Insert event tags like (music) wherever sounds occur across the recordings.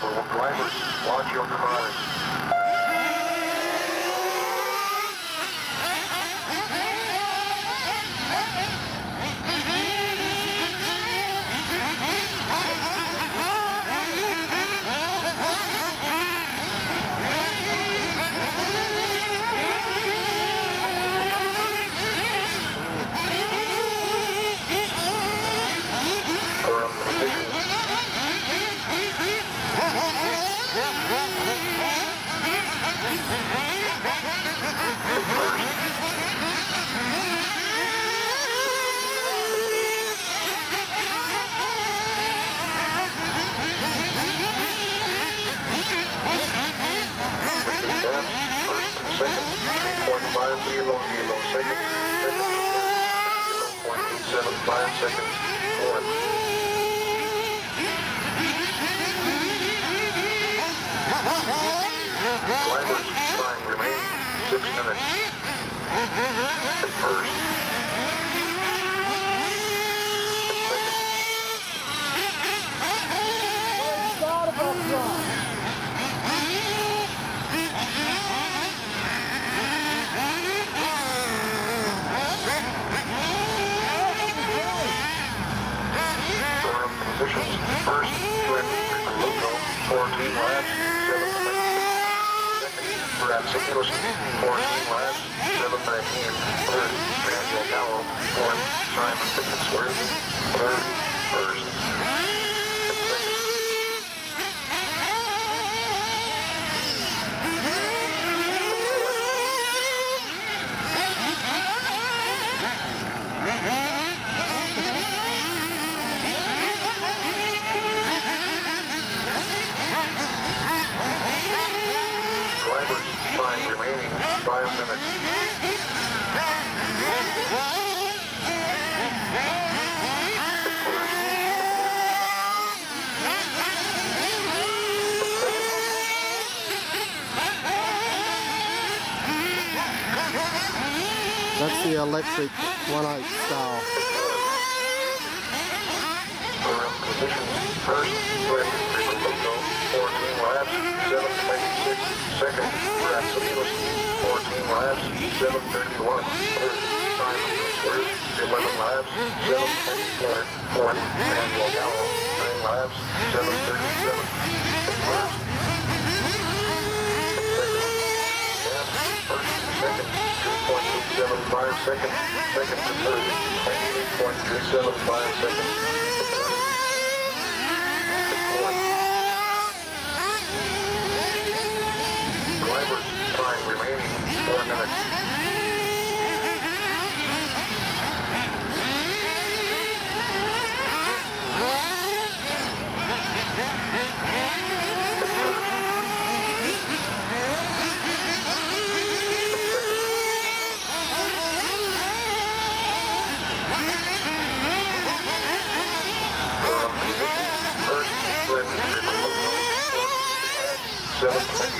Drivers, watch your cars. Second, 0.875 seconds, one. Time remaining, six minutes. First. 14 laps, 7 Second, Brad Sickles, 14 laps, 7 19. Third, Daniel Gallo, 4th, Simon Pickensworth, third, first. Time remaining, 5 minutes. That's the electric 1.8 style. First, twin, Loco, 14 laps, 7 26. Second, Brad Sickles, 14 laps, 7 31. Third, Simon Pickensworth, 11 laps, 7 24. Fourth, Daniel Gallo, 9 laps, 7 37. First. And second, 2.875 seconds. Second to third, 28.375 seconds. Fourth. Drivers, time remaining, 4 minutes. Firm position, first, split, seven twenty-eight, second, Brad Sickles, fourteen laps, seven one, third, Samuel Gallo, ten laps, seven twenty-eight, fourth, Simon Pickensworth, seven eight, third, fourth,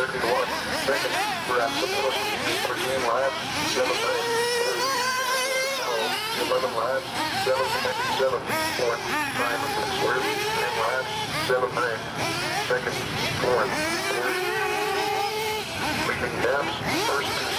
31 seconds for first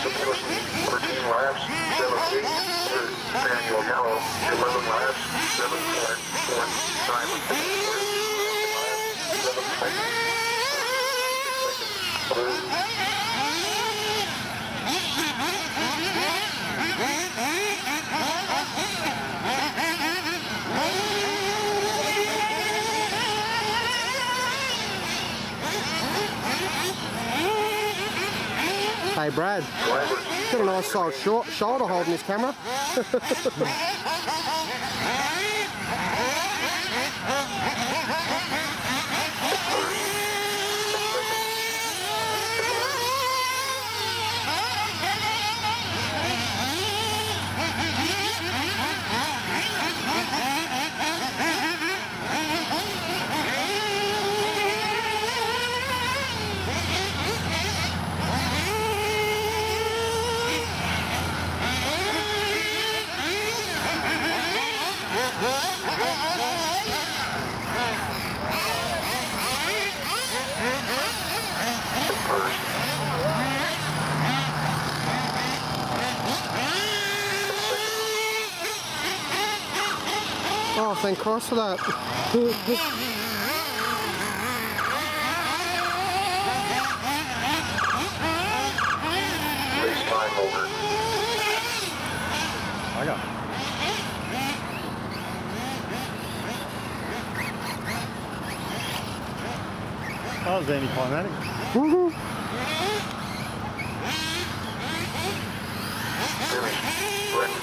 Brad Samuels, 14 laps, 7-8. Third, Daniel Gallo, 11 laps, 7-4. Fourth, Simon Taylor, 11 laps, 7 seconds. Hey, Brad. Got a nice size short shoulder holding this camera. (laughs) Oh, thank Christ for that. Race time over. I got. That was anticlimactic.